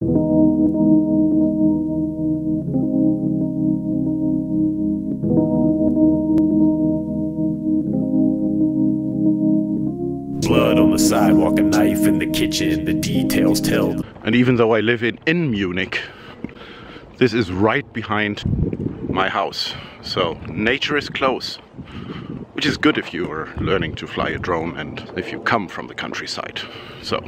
Blood on the sidewalk, a knife in the kitchen, the details tell. And even though I live in, in Munich, this is right behind my house. So nature is close, which is good if you are learning to fly a drone and if you come from the countryside. So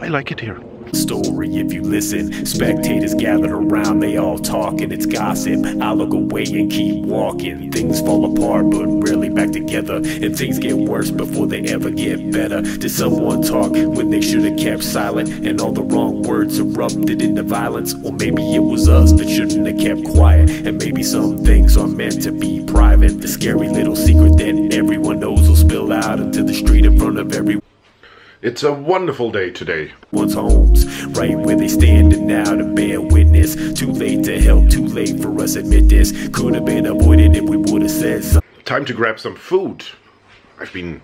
I like it here. Story if you listen, spectators gathered around, they all talking, it's gossip. I look away and keep walking. Things fall apart, but rarely back together. And things get worse before they ever get better. Did someone talk when they should have kept silent? And all the wrong words erupted into violence? Or maybe it was us that shouldn't have kept quiet. And maybe some things are meant to be private. The scary little secret that everyone knows will spill out into the street in front of everyone. It's a wonderful day today. One's homes, right where they standing now to bear witness. Too late to help, too late for us admit this. Could have been avoided if we would have said something. Time to grab some food. I've been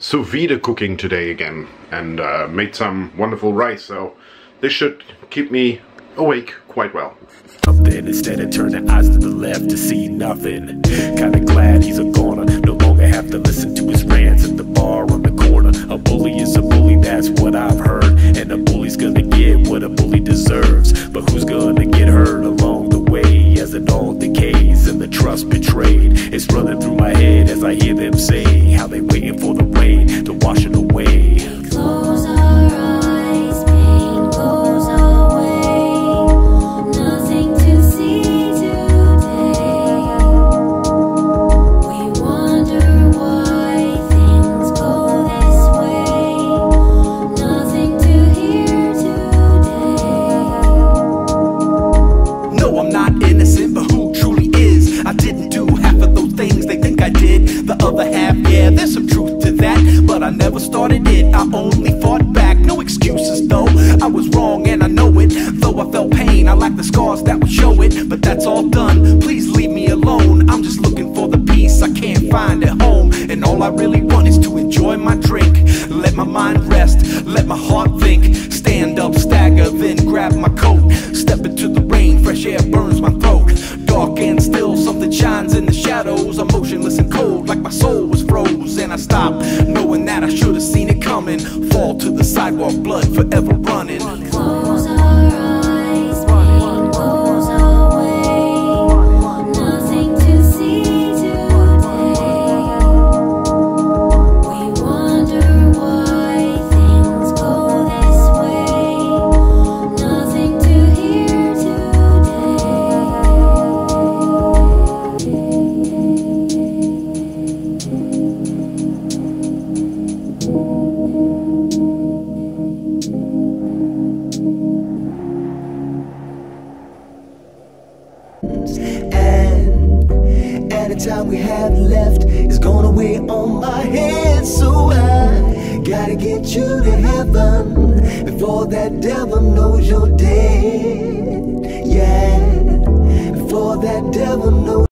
sous vide cooking today again and uh, made some wonderful rice, so this should keep me awake quite well. Then instead of turning eyes to the left to see nothing. Kinda glad he's a goner, no longer have to listen to his rants at the bar on the corner. A bully is a trust betrayed? It's running through my head as I hear them say how they waiting for the yeah, there's some truth to that. But I never started it, I only fought back. No excuses, though. I was wrong and I know it. Though I felt pain, I like the scars that would show it. But that's all done. Please leave me alone. I'm just looking for the peace I can't find at home. And all I really want is to enjoy my drink. Let my mind rest, let my heart think. Fall to the sidewalk, blood forever running. And any time we have left is gonna weigh on my head. So I gotta get you to heaven before that devil knows you're dead. Yeah, before that devil knows.